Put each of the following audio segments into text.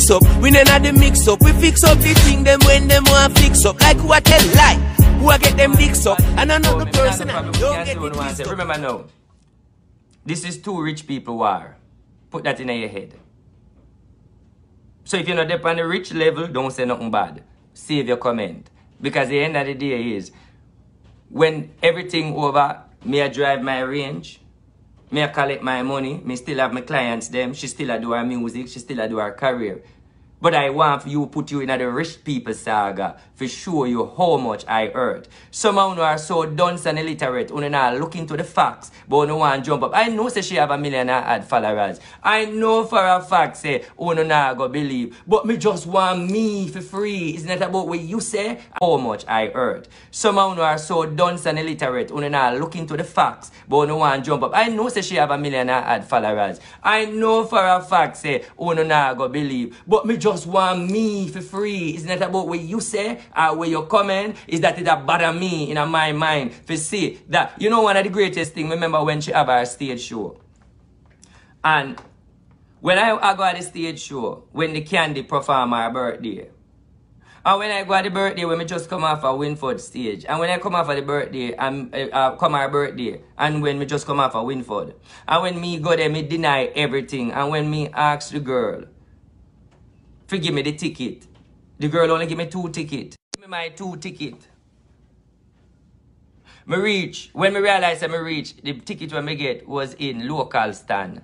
mix up. We none of the mix up. We fix up the thing them when them want fix up. Like who I tell lie. Who I get them mix up. And another me, person that's the and problem. don't get it I want mixed up. Remember now, this is two rich people war. Put that in your head. So if you're not up on the rich level, don't say nothing bad. Save your comment. Because the end of the day is, when everything over, me I drive my range, me I collect my money, me still have my clients them, she still a do her music, she still a do her career. But I want you to put you in the rich people saga for show you how much I hurt. Some of you are so dunce and illiterate, you not look into the facts, but you want jump up. I know say she have a million add followers. I know for a fact say you not go believe. But me just want me for free. It's not about what you say, how much I hurt. Some of you are so dunce and illiterate, you not look into the facts, but you want jump up. I know say she have a million add followers. I know for a fact say you not go believe. But me just want me for free. It's not about what you say or where you comment. Is that it a bother me in my mind to see that you know one of the greatest thing. Remember when she have her stage show, and when I, I go at the stage show, when the Candy perform her birthday, and when I go at the birthday, when me just come off a Winford stage, and when I come off of the birthday, and uh, uh, come our birthday, and when me just come off of Winford, and when me go there, me deny everything, and when me ask the girl, forgive me the ticket, the girl only give me two ticket, give me my two ticket. Me reach, when me realize that me reach, the ticket when me get was in local stand.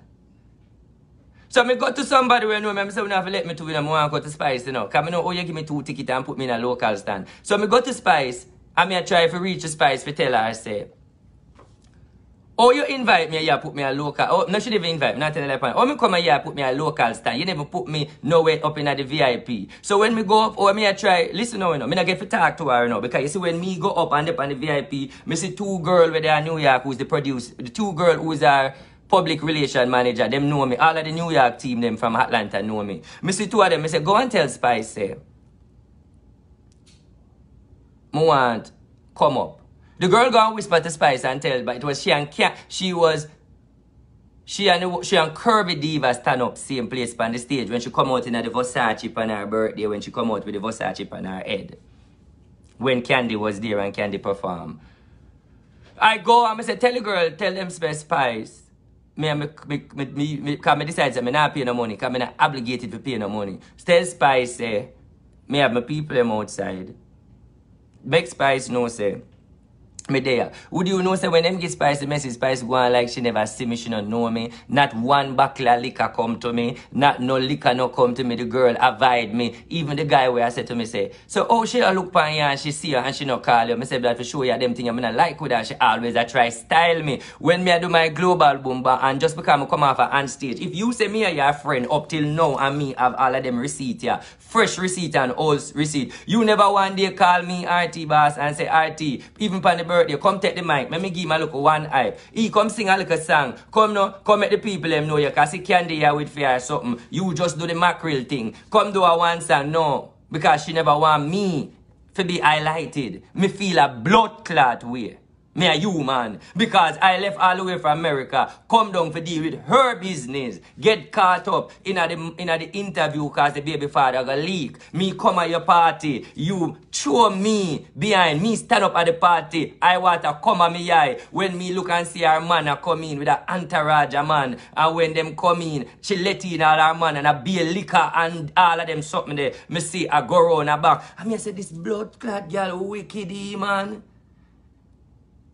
So me go to somebody where I know me, I say, have to let me to win, I want to go to Spice, you know. Because I know, oh, you give me two tickets and put me in a local stand. So me go to Spice, and me I try to reach the Spice to tell her, say, Oh, you invite me here, put me a local. Oh, no, she never invite me, not tell point. Oh, me come here, put me a local stand. You never put me nowhere up in the VIP. So when me go up, oh, me I try, listen now, you know, me not get to talk to her, you know, because you see, when me go up and up on the VIP, me see two girl where they are New York, who's the producer, the two girl who's our public relation manager, them know me. All of the New York team, them from Atlanta know me. Me see two of them, me say, go and tell Spice, say, me want come up. The girl go and whisper to Spice and tell, but it was she and Kat, she was, she and, she and Kirby Diva stand up same place on the stage when she come out in the Versace on her birthday, when she come out with the Versace on her head. When Candy was there and Candy perform. I go and I say, tell the girl, tell them Spice, Spice. Me me, me, me, me, me, cause me decide say me not pay no money, cause me not obligated to pay no money. Tell Spice say, me have my people them outside. Big Spice know say, me there. Would you know say when them get Spice the message, Spice go on like she never see me, she don't know me. Not one of liquor come to me. Not no liquor no come to me. The girl avoid me. Even the guy where I said to me say, so oh she a look pan you and she see her and she no call you. Me say that for show you them thing I me not like with her. She always a try style me. When me I do my global boomba and just because I come off on stage. If you say me and your friend up till now and me have all of them receipt here, fresh receipt and old receipt. You never one day call me RT boss and say RT, even pan the birthday, come take the mic, let me give my look one hype. He come sing a little song. Come no, come make the people them know you cause see candy here with fear or something. You just do the mackerel thing. Come do a one song, no. Because she never want me to be highlighted. Me feel a blood clot way. Me a human. Because I left all the way from America. Come down for deal with her business. Get caught up in a the, in a the interview cause the baby father got leak. Me come at your party. You throw me behind. Me stand up at the party. I want to come at me eye. When me look and see our man a come in with a entourage man. And when them come in, she let in all our man and a beer liquor and all of them something there. Me see a go round her back. And me say this blood clot girl wicked man.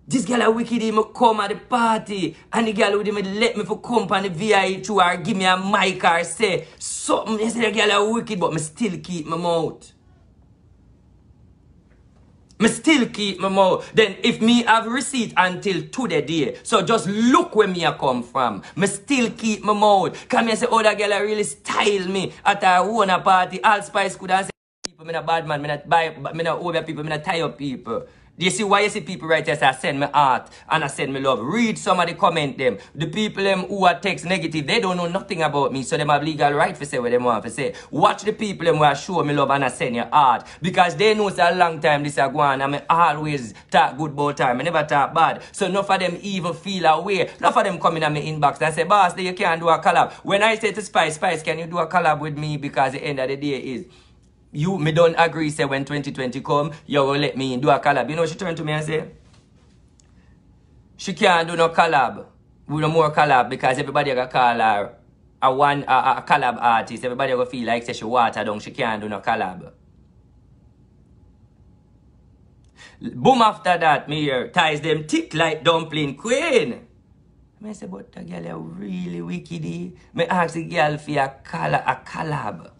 This girl a wicked, he me come at the party. And the girl would me let me for come on the VI to her, give me a mic or say something. You say the girl a wicked, but me still keep my mouth. Me still keep my mouth. Then if me have receipt until today day, so just look where me a come from. Me still keep my mouth. Come here say, oh that girl a really style me at her own party. All Spice could have said, people, me not bad man, me not buy, me not over people, me not tie up people. You see why you see people right here say, I send me art and I send me love? Read some of the comment them. The people them who are text negative, they don't know nothing about me, so them have legal right to say what they want to say. Watch the people them who are show me love and I send you art. Because they know it's a long time this is going and I always talk good about time. I never talk bad. So enough of them even feel away. Enough of them come in on my inbox and say, boss, you can't do a collab. When I say to Spice, Spice, can you do a collab with me? Because the end of the day is you me don't agree say when 2020 come, you will let me do a collab. You know she turned to me and say, she can't do no collab. We no more collab because everybody got call her a one a, a collab artist. Everybody go feel like say she water down. She can't do no collab. Boom after that, me here ties them thick like dumpling queen. I say, but the girl really wicked. Me ask the girl for a, collab, a collab.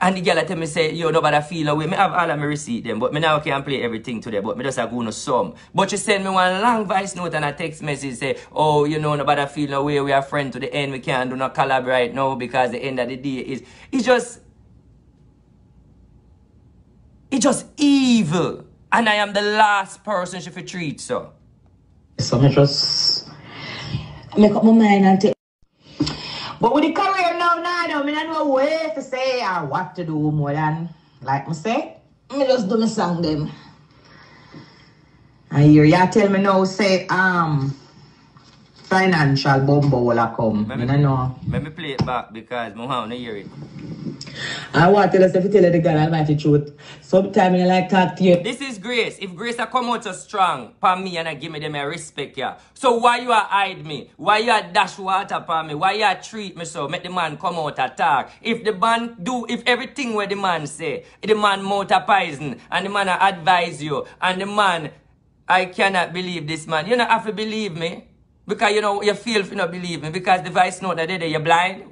And the girl tell me say, yo, nobody feel away. Me have all of my receipt them, but me now I can't play everything today, but me just have go no some. But she send me one long voice note and a text message say, oh, you know, nobody feel away. We are friends to the end. We can't do no collab right now because the end of the day is, it's just, it's just evil. And I am the last person she should treat so. So me just make up my mind and take but with the career now, now, I don't know where to say or what to do more than, like me say, me just do my song them. And you tell me now, say, um, financial bumbo will come. Let me, I know. Let me play it back because I want to hear it. I want to tell us if you tell the God Almighty truth. Sometimes I like talk to you. This is grace. If grace I come out so strong for me and I give me them a respect, yeah. So why you are hide me? Why you are dash water upon me? Why you are treat me so? Make the man come out attack. If the man do, if everything where the man say, the man mouth a poison and the man advise you and the man, I cannot believe this man. You don't have to believe me. Because you know you feel if you not believe me because the vice note that they you're blind.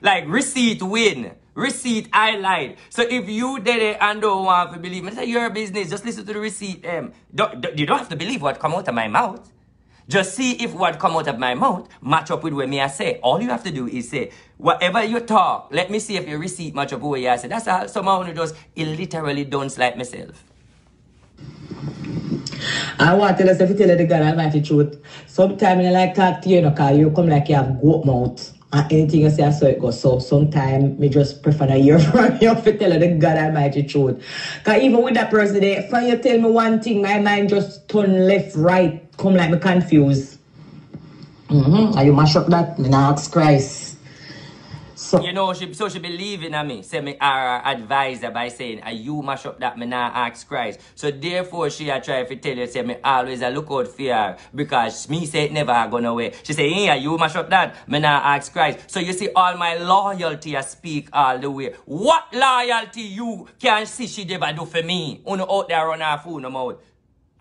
like receipt win. Receipt I lied. So if you did it and don't want to believe me, say your business. Just listen to the receipt. Um, don't, don't, you don't have to believe what come out of my mouth. Just see if what come out of my mouth match up with what me I say. All you have to do is say, whatever you talk, let me see if your receipt match up with what I say. That's how someone who just illiterally don't like myself. I want to tell us if you tell the God Almighty truth. Sometimes I like talk to you, you know, because you come like you have goat mouth. And anything you say, I saw it go. So sometimes me just prefer to hear from you to tell the God Almighty truth. Because even with that person when you tell me one thing, my mind just turn left, right, come like me confused. Mm-hmm. And you mash up that, me ask Christ. So, you know, she, so she believing in me. Say me are advisor by saying, are you mash up that me not ask Christ. So therefore she a try to tell you, say me always a look out for her because me say it never gone away. She say, yeah, you mash up that, me not ask Christ. So you see all my loyalty I speak all the way. What loyalty you can see she never do for me? Uno out there on her phone mouth.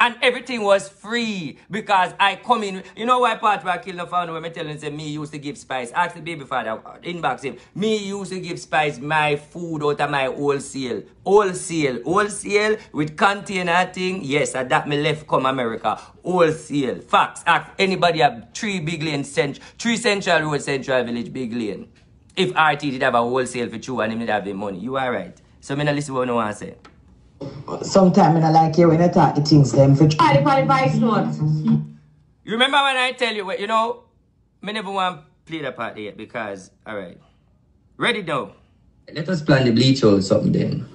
And everything was free because I come in. You know why part where I kill the founder when I tell him say me used to give spice. Ask the baby father, uh, inbox him. Me used to give spice my food out of my wholesale. Wholesale. Wholesale with container thing. Yes, at that me left come America. Wholesale. Facts. Ask anybody have three big lane cent three central road central village big lane. If RT did have a wholesale for you and him did have the money. You are right. So not listen what no one say. Sometimes I like you when I talk the things them for try the advice note. You remember when I tell you, what you know, me never want to play that part yet because, alright. Ready though. Let us plan the bleach out something then.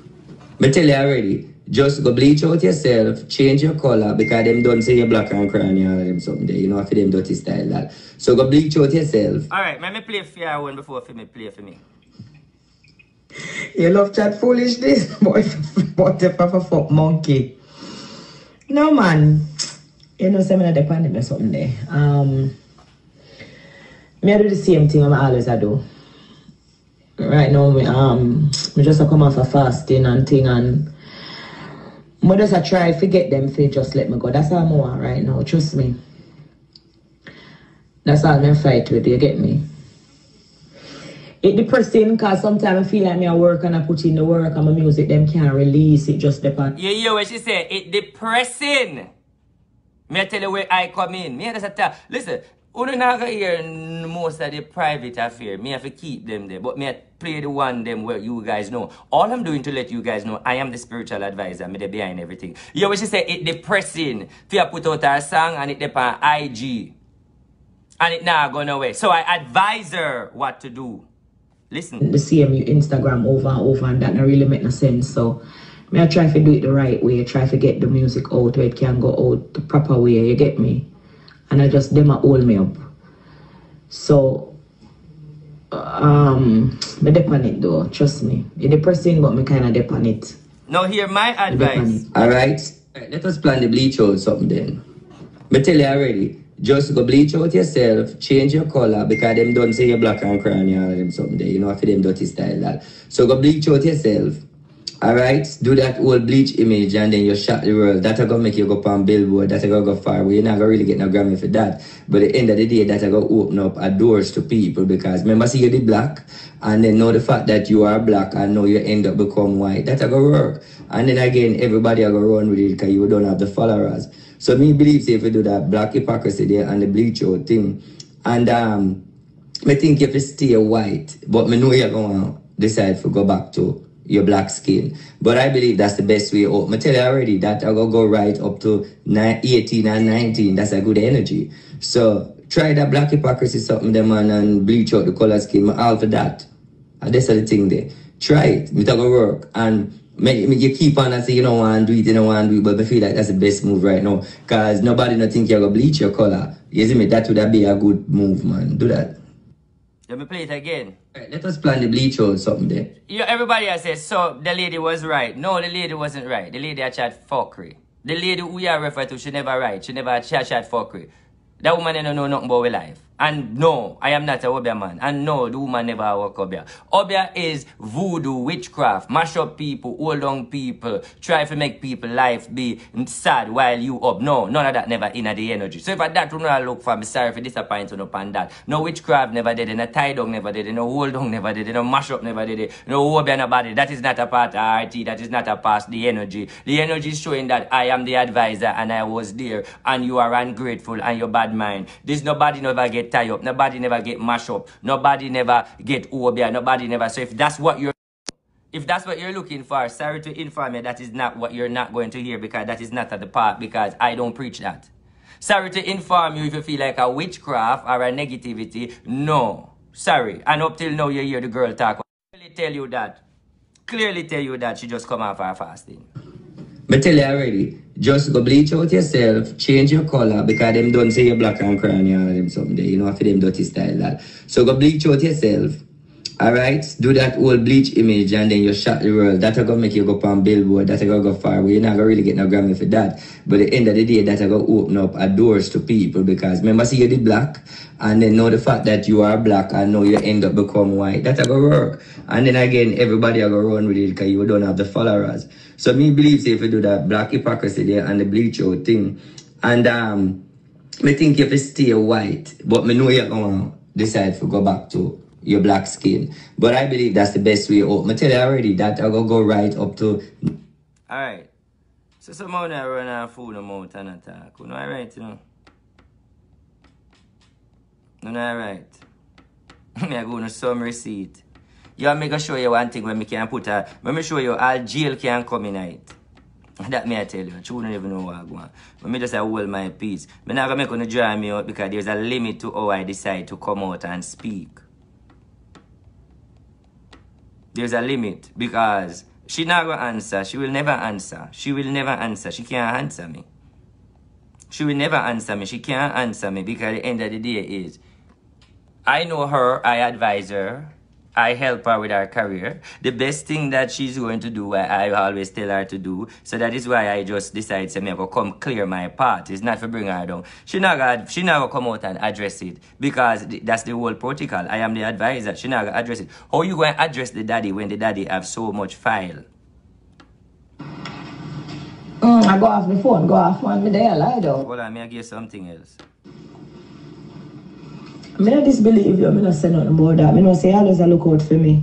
Me tell you already, just go bleach out yourself, change your color because them don't say you're black and cranny all of them something there. You know, for them dirty style that. So go bleach out yourself. Alright, let me play for you one before for me play for me. You love chat foolishness, boy. What the fuck fuck monkey? No man. You know, some of the pandemic or something there. Um, me I do the same thing I'm always I do. Right now, me um, me just come off a fasting and thing and. I just I try to get them to just let me go. That's all I want right now. Trust me. That's all I'm fight with. You get me? It depressing because sometimes I feel like me I work and I put in the work and my music them can't release it just depend. Yeah, yeah, what she said, it depressing. Me I tell you where I come in. Me I just tell, listen, Uno na ka hear most of the private affair. Me have to keep them there. But me I play the one them where you guys know. All I'm doing to let you guys know, I am the spiritual advisor. Me the behind everything. You wish she said? it depressing. Fear put out her song and it on IG. And it now gone away. So I advise her what to do. Listen. the same Instagram over and over and that not really make no sense. So me I try to do it the right way, try to get the music out where it can go out the proper way, you get me? And I just them a hold me up. So um me dep on it though, trust me. It's depressing but me kinda dep on it. Now hear my Me dep on advice. Alright? Alright, let us plan the bleach out something then. Me tell you already, just go bleach out yourself, change your color, because them don't say you're black and cranny and all them something you know, for them dirty style that. So go bleach out yourself. Alright? Do that whole bleach image and then you shot the world. That'll go make you go on billboard, that'll go go far away. You're not gonna really get no Grammy for that. But at the end of the day, that'll go open up a doors to people because remember see you the black and then know the fact that you are black and know you end up become white. That'll go work. And then again, everybody will go run with it because you don't have the followers. So me believe say if you do that black hypocrisy there and the bleach out thing. And um I think if you stay white, but me know you're gonna decide to go back to your black skin. But I believe that's the best way out. I tell you already that I go go right up to ni- 18 and 19. That's a good energy. So try that black hypocrisy something them man and bleach out the color scheme. All for that. That's the thing there. Try it. It go work. And me, me, you keep on and say you don't want to do it, you don't want to do it, but I feel like that's the best move right now. Cause nobody not think you're gonna bleach your color. You see me? That would be a good move, man. Do that. Let me play it again. Alright, let us plan the bleach or something there. You, everybody has said, so the lady was right. No, the lady wasn't right. The lady had chat fuckery. The lady who you are referred to, she never right. She never chat chat fuckery. That woman don't know nothing about her life. And no, I am not a Obeah man. And no, the woman never work Obeah. Obeah is voodoo, witchcraft, mash up people, hold on people, try to make people life be sad while you up. No, none of that never in the energy. So if I that would not look for me, sorry for disappointing upon that. No witchcraft never did it, no tie down never did it, no hold on never did it, no mash up never did it, no Obeah nobody. That is not a part of RT, that is not a part of the energy. The energy is showing that I am the advisor and I was there and you are ungrateful and you're bad mind. This nobody never get tie up, nobody never get mash up, nobody never get Obeah, nobody never. So if that's what you're if that's what you're looking for, sorry to inform you that is not what you're not going to hear because that is not at the part because I don't preach that. Sorry to inform you if you feel like a witchcraft or a negativity. No. Sorry. And up till now you hear the girl talk. Clearly tell you that. Clearly tell you that she just come off her fasting. But tell you already, just go bleach out yourself, change your color because them don't say you're black and all of them there, you know, after them dirty style that. So go bleach out yourself. Alright? Do that whole bleach image and then you shot the world. That'll go make you go on billboard, that'll go go far away. You're not gonna really get no Grammy for that. But at the end of the day, that'll go open up a doors to people because remember see you the black and then know the fact that you are black and know you end up become white. That'll go work. And then again, everybody will go run with it because you don't have the followers. So me believe say if you do that black hypocrisy there and the bleach out thing. And um me think if you stay white, but me know you're gonna decide to go back to your black skin. But I believe that's the best way out. Me tell you already that I go go right up to Alright. So someone I run our food no mouth and attack. You know alright, you know. You know alright. me I go to some receipt. You go show you one thing when me can put a let me show you all jail can come in night. That me I tell you. Don't even know what I want. But me just I hold my peace. Me not gonna make you dry me out because there's a limit to how I decide to come out and speak. There's a limit because she not gonna answer. She will never answer. She will never answer. She can't answer me. She will never answer me. She can't answer me because the end of the day is I know her, I advise her, I help her with her career. The best thing that she's going to do, I, I always tell her to do. So that is why I just decide to her come clear my part. It's not for bring her down. She not gonna, she not come out and address it because that's the whole protocol. I am the advisor. She not gonna address it. How you going to address the daddy when the daddy have so much file? Mm, I go off the phone, go off one me there, lie though. Hold on, me I give something else. Me not disbelieve you, me not say nothing about that. Me not say always a look out for me.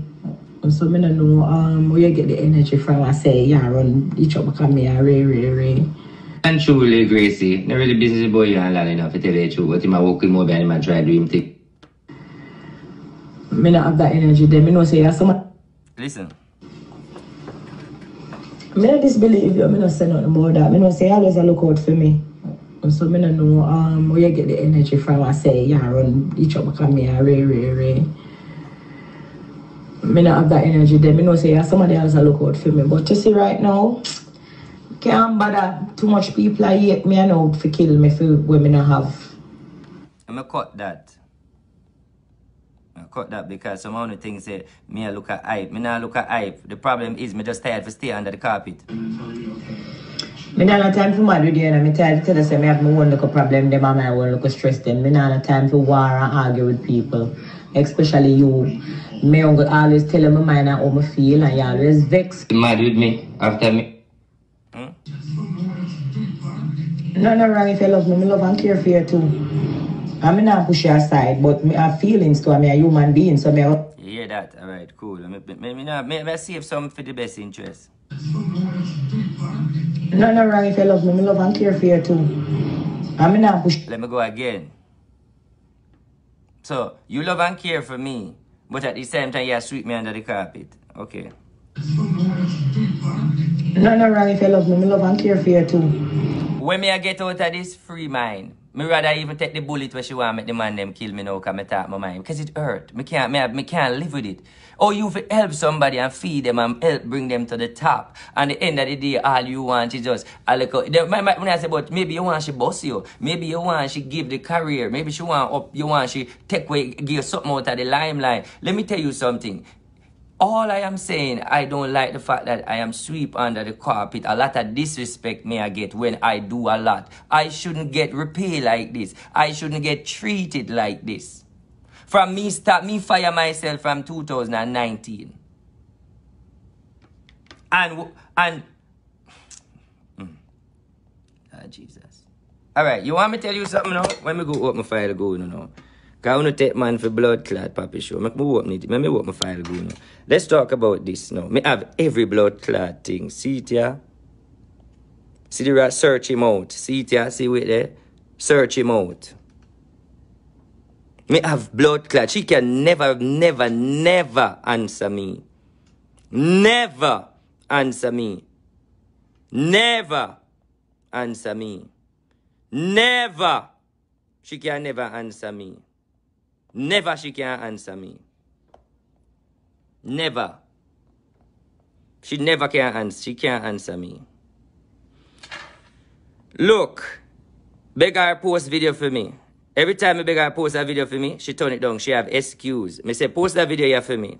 And so me not know um where you get the energy from. I say, yeah, run each up because me a ray, ray, ray. And truly, Gracie, not really business boy and lad enough to tell you the truth, but him a work with more than him a try do him thing. Me not have that energy there. Me know say you some Listen. Me not disbelieve you. Me not say nothing about that. Me know say you always a look out for me. And so me not know um where you get the energy from. I say yeah run each other come here ray ray ray. Me not have that energy there. Me know say yeah somebody else a look out for me. But you see right now, can't bother too much people I hate me and out for kill me for women I have. I'm gonna cut that. I cut that because some of the things say me I look at hype. Me not look at hype. The problem is me just tired for stay under the carpet. Me not have time for mad with you and me tired to tell you say me have my own little problem them and my own little stress them. Me not have time for war and argue with people. Especially you. Me uncle always tell you my mind and how me feel and you always vex. Mad with me after me. Huh? No, no wrong if you love me. Me love and care for you too. I mean not push you aside, but me have feelings too. I mean a human being, so me You hear that? Alright, cool. Me, me, me, me, not- me, me save some for the best interest. No, no wrong if you love me. Me love and care for you too. I mean not push Let me go again. So, you love and care for me, but at the same time, you sweep me under the carpet. Okay. No, no wrong if you love me. Me love and care for you too. When me I get out of this free mind, me rather even take the bullet where she want make the man them kill me now cause me talk my mind. Cause it hurt. Me can't me, me can't live with it. Or you help somebody and feed them and help bring them to the top. And the end of the day, all you want is just a little my, my, when I say but maybe you want she boss you. Maybe you want she give the career. Maybe she want up you want she take away give something out of the limelight. Let me tell you something. All I am saying, I don't like the fact that I am sweep under the carpet. A lot of disrespect may I get when I do a lot. I shouldn't get repaid like this. I shouldn't get treated like this. From me start me fire myself from 2019. And and Mm. Ah, Jesus. Alright, you want me to tell you something now? When me go open my file go, you know. I wanna take man for blood clot papi show. Make me open it. Make me open my file go now. Let's talk about this now. Me have every blood clot thing. See it here? See the rat search him out. See it here? See it there? Search him out. Me have blood clot. She can never, never, never answer me. Never answer me. Never answer me. Never. She can never answer me. Never she can answer me. Never. She never can answer. She can't answer me. Look, beg her post video for me. Every time I beg her post a video for me, she turn it down. She have excuse. Me say post that video here for me.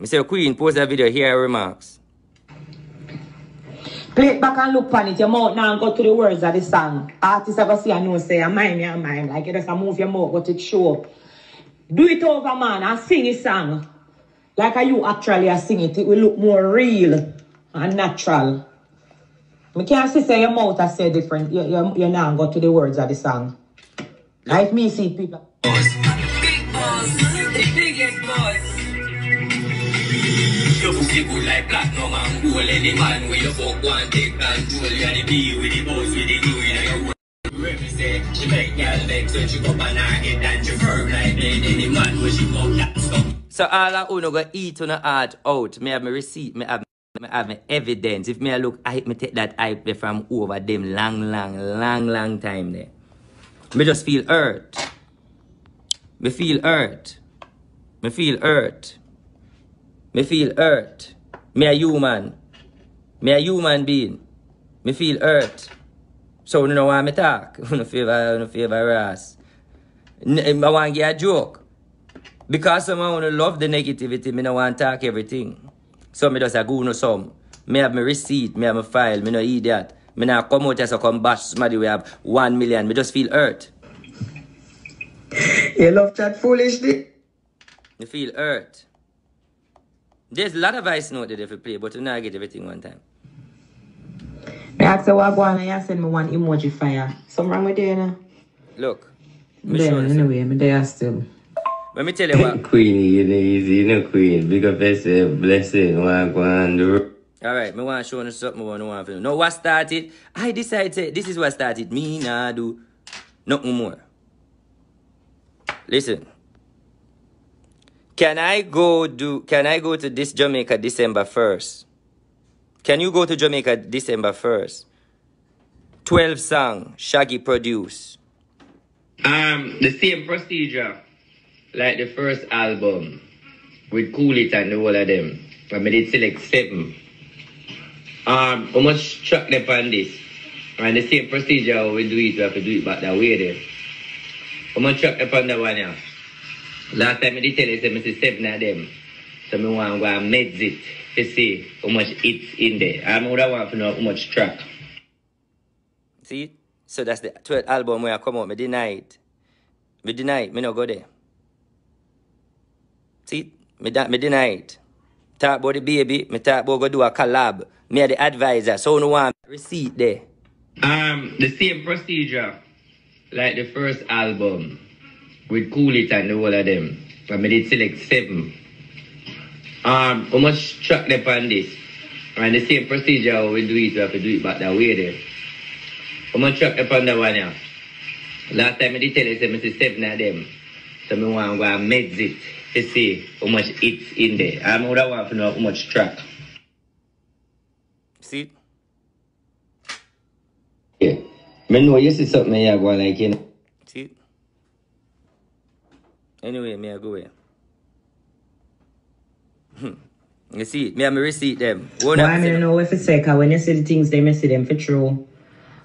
Me say Queen post that video here remarks. Play it back and look on it. Your mouth now and go to the words of the song. Artists to see and know say, I mind your mind. Like you just move your mouth, to the show. Do it over, man, and sing a song. Like you actually are sing it. It will look more real and natural. Me can't see say your mouth I say different. You, you, you now go to the words of the song. Like me see people. Big boss, boss. Your pussy good like platinum and gold. Any man where you fuck one take control. You the B with the boss with the glue in your world. Represent, she make girl vex when she on her head and she firm like blade. Any man where she come that stuff. So all of uno go eat on the heart out. Me have my receipt, me have me have my evidence. If me a look hype, me take that hype from over them long, long, long, long time there. Me just feel hurt. Me feel hurt. Me feel hurt. Me feel hurt. Me a human. Me a human being. Me feel hurt. So you know why me talk. Uno favor, uno favor ass. Eh, I want to get a joke. Because some wanna love the negativity, me no want to talk everything. So me just a go no some. Me have my receipt, me have my file, me no idiot. Me not come out as a come bash somebody we have one million. Me just feel hurt. You love chat foolishly? Me feel hurt. There's a lot of ice note that if you play, but you not get everything one time. Me ask you what go on and you send me one emoji fire. Something wrong with you, you know? Look. Me there, sure anyway, me there still. Let me tell you what. Queenie, you know, you know, queen. Big up yourself, blessing, what go on, do. Alright, me want to show you something, I want to film. Now, what started? I decided, this is what started. Me nah do nothing more. Listen. Can I go do can I go to this Jamaica December 1st? Can you go to Jamaica December 1st? 12 song Shaggy produce. Um, the same procedure like the first album with Cool It and whole of them. I made it select seven. Um, how much track them on this? And the same procedure we do it, we have to do it back that way there. How much track them on that one now? Last time I did tell you, I said, seven of them. So I want to go and meds it to see how much it's in there. I would want to know how much track. See? So that's the 12th album where I come out. Me deny it. Me deny it. Me no go there. See? Me, da- me deny it. Talk about the baby. Me talk about go do a collab. Me are the advisor. So no want receipt there. Um, the same procedure like the first album with Cool It and the whole of them. I made it select seven. Um, how much track them on this? And the same procedure how we do it, we have to do it back that way there. How much track them on that one now? Last time I did tell you, I said, seven of them. So I want to go and meds it to see how much it's in there. I would want to know how much track. See? Yeah. I know you see something here going like, you know. See? Anyway, me I go away. Hmm. You see, me and me receipt them. One Why me don't know if it's say, cause when you see the things, they me see them for true.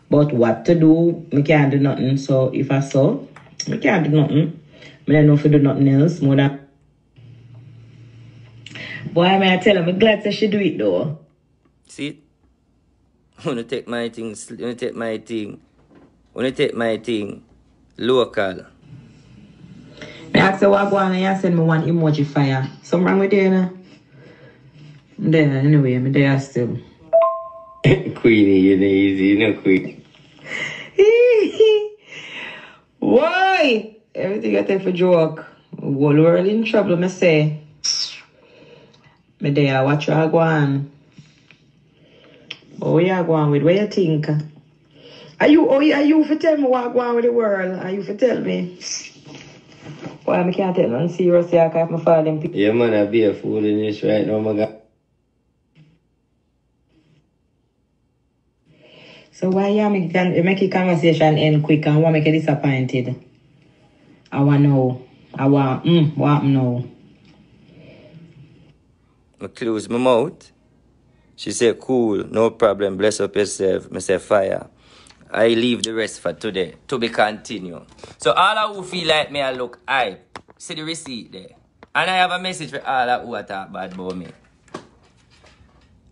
But what to do, me can't do nothing. So if I saw, me can't do nothing. Me don't know if I do nothing else more than. Boy, may I tell her, me glad that she do it though. See? Wanna take my thing, wanna take my thing, i wanna take my thing local. Me ask her what go on and you send me one emoji fire. Something wrong with you, you know? There, anyway, me there still. Queenie, you know, easy, you know, Queen. Why? Everything I take for joke. Whole world in trouble, me say. Me there, watch you go on. But where you go on with? What you think? Are you, oh, are you for tell me what go on with the world? Are you for tell me? Why me can't tell nothing serious here, cause my father them Yeah, man, I be a fool in this right now, my God. So why you make, can, make a conversation end quick and why make you disappointed? I want know. I want, mm, what happen now? I close my mouth. She said, cool, no problem, bless up yourself. Me say, fire. I leave the rest for today, to be continued. So all who feel like me, I look hype, see the receipt there. And I have a message for all who are talk bad about me.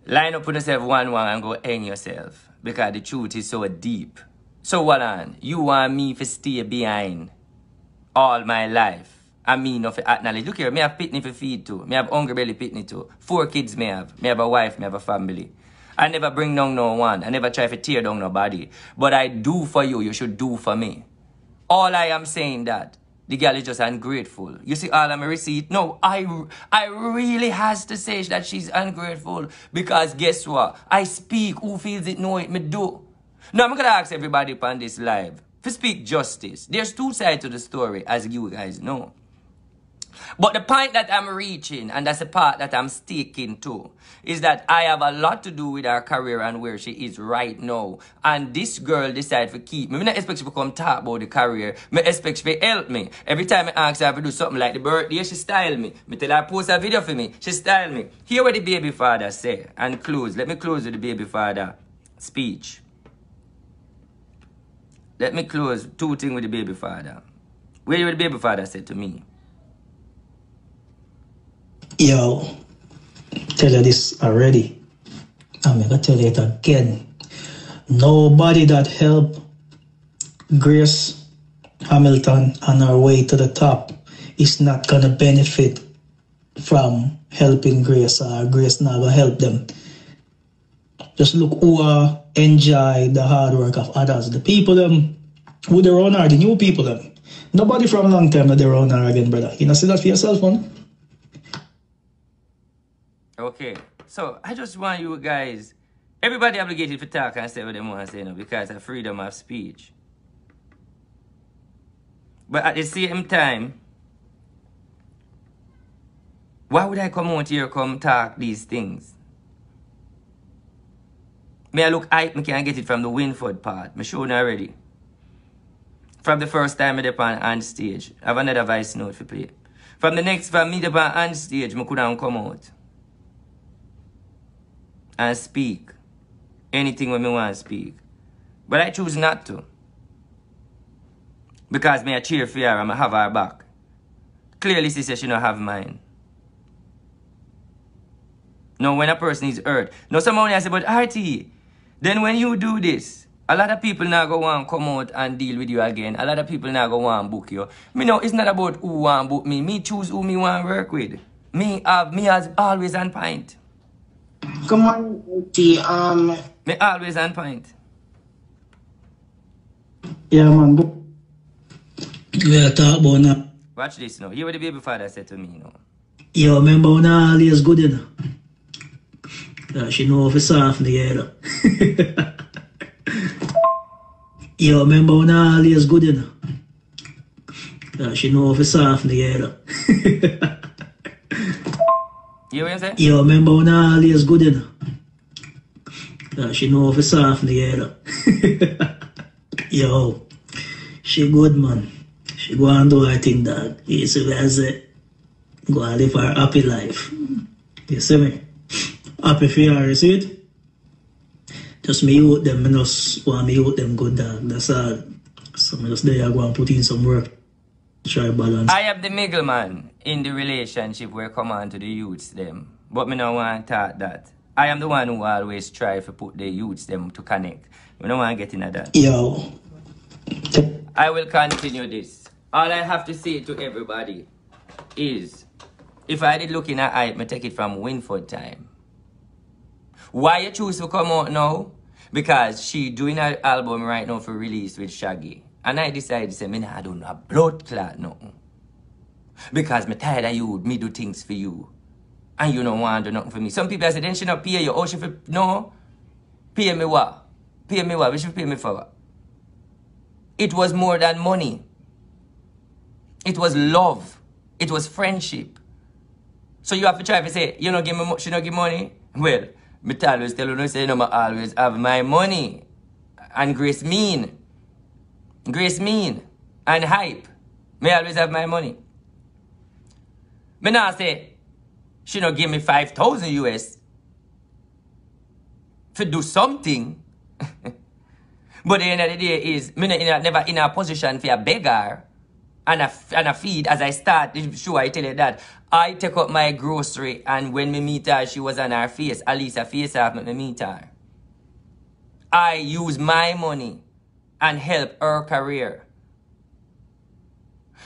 Line up on yourself one one and go hang yourself. Because the truth is so deep. So what on? You want me to stay behind all my life. I mean of acknowledge. Look here, me have pitney for feed too. Me have hungry belly pitney too. Four kids me have. Me have a wife, me have a family. I never bring down no one. I never try to tear down nobody. But I do for you, you should do for me. All I am saying that the girl is just ungrateful. You see all of my receipt? No, I, I really has to say that she's ungrateful because guess what? I speak. Who feels it know it me do. Now I'm gonna ask everybody upon this live to speak justice. There's two sides to the story, as you guys know. But the point that I'm reaching, and that's the part that I'm sticking to, is that I have a lot to do with her career and where she is right now. And this girl decided to keep me. I not expect she to come talk about the career. I expect she to help me. Every time I ask her to do something like the birthday, she style me. Me tell her post a video for me, she style me. Hear what the baby father say and close. Let me close with the baby father speech. Let me close two things with the baby father. Where the baby father said to me. Yo, tell you this already. I'm gonna tell you it again. Nobody that helped Grace Hamilton on her way to the top is not gonna benefit from helping Grace or Grace never help them. Just look who uh, enjoy the hard work of others. The people them who they run are the new people them. Nobody from long time that they run her again, brother. You know see that for yourself, man? Okay, so I just want you guys, everybody obligated to talk and say what they want to say now because of freedom of speech. But at the same time, why would I come out here come talk these things? May I look hype, me can get it from the Winford part. Me shown already. From the first time I did on, on stage. I have another voice note for play. From the next time me did on stage, me couldn't come out. And speak. Anything when me want to speak. But I choose not to. Because me a cheer for her and I have her back. Clearly she says she don't have mine. No, when a person is hurt. No, someone I say, but RT, then when you do this, a lot of people now go want come out and deal with you again. A lot of people now go want book you. Me know it's not about who want book me. Me choose who me want work with. Me have me as always on point. Come on, RT. Um, Me always on point. Yeah, man. But we are talk about now. Watch this now. Hear what the baby father said to me, you know. Yo, remember when Ali is good, you know? Yeah, she know if it's soft in the air, though. Yo, remember when Ali is good, you know? Yeah, she know if it's soft in the air, You what you remember when Ali is good, know? Yeah, she know if it's soft in the air. Yo, she good, man. She go and do her thing, dog. You see what I say? Go and live her happy life. You see me? Happy her, you see it? Just me out them, I just want me out them good, dog. That's all. So I just there I go and put in some work. Try balance. I am the middleman in the relationship where come on to the youths them. But me no want to talk that. I am the one who always try to put the youths them to connect. Me no want to get into that. Yo. I will continue this. All I have to say to everybody is, if I did look in her eye, me take it from Winford time. Why you choose to come out now? Because she doing her album right now for release with Shaggy. And I decided say, me nah do no blood clot nothing. Because me tired of you, me do things for you. And you don't want to do nothing for me. Some people say, then she not pay you. Oh, she fi, no. Pay me what? Pay me what? We should pay me for what? It was more than money. It was love. It was friendship. So you have to try to say, you know, give me, she not give money. Well, me always tell you, no, say, know, me always have my money. And Grace mean. Grace mean. And hype. May always have my money. Me not say, she not give me 5,000 US. To do something. But the end of the day is, me never in a position for a beggar and a, and a feed as I start. Sure, I tell you that. I take up my grocery and when me meet her, she was on her face. At least her face off me meet her. I use my money and help her career.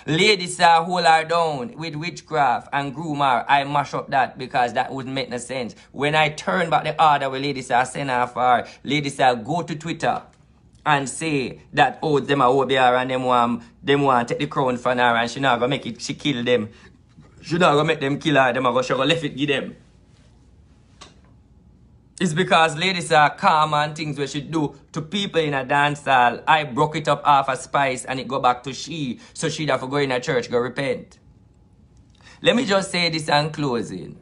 Ladies uh, hold her down with witchcraft and groom her. I mash up that because that wouldn't make no sense. When I turn back the order where ladies are send her for her, ladies are go to Twitter and say that oh them are over and them want them want take the crown from her and she not gonna make it she kill them. She not gonna make them kill her, them are gonna she gonna left it give them. It's because ladies are and things we should do to people in a dance hall. I broke it up half a spice and it go back to she. So she'd have to go in a church, go repent. Let me just say this in closing.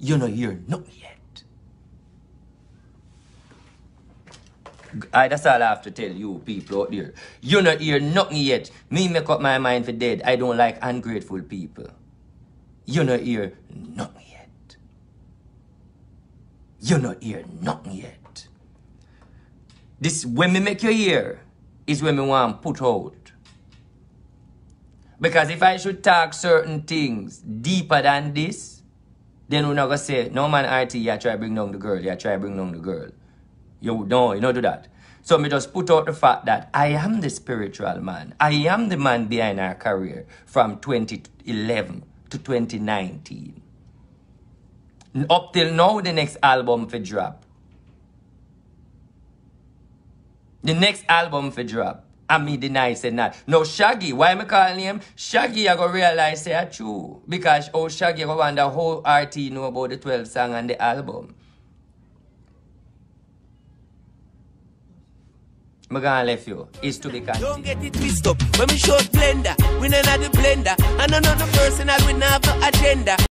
You know hear not yet. I, that's all I have to tell you people out there. You not hear nothing yet. Me make up my mind for dead. I don't like ungrateful people. You not hear. You not hear nothing yet. This when make you hear is when want put out. Because if I should talk certain things deeper than this, then we're not gonna say, no man RT, you try bring down the girl, you try bring down the girl. You no, you don't do that. So me just put out the fact that I am the spiritual man. I am the man behind our career from 2011 to 2019. Up till now, the next album for drop. The next album for drop. I me deny say that. No Shaggy, why am I calling him? Shaggy I go realize say a true. Because oh Shaggy go wonder how RT know about the 12 song and the album. Me gonna left you. It's to be continued. Don't get it twisted up. When we short blender, we not the blender. And another personal, we not have agenda.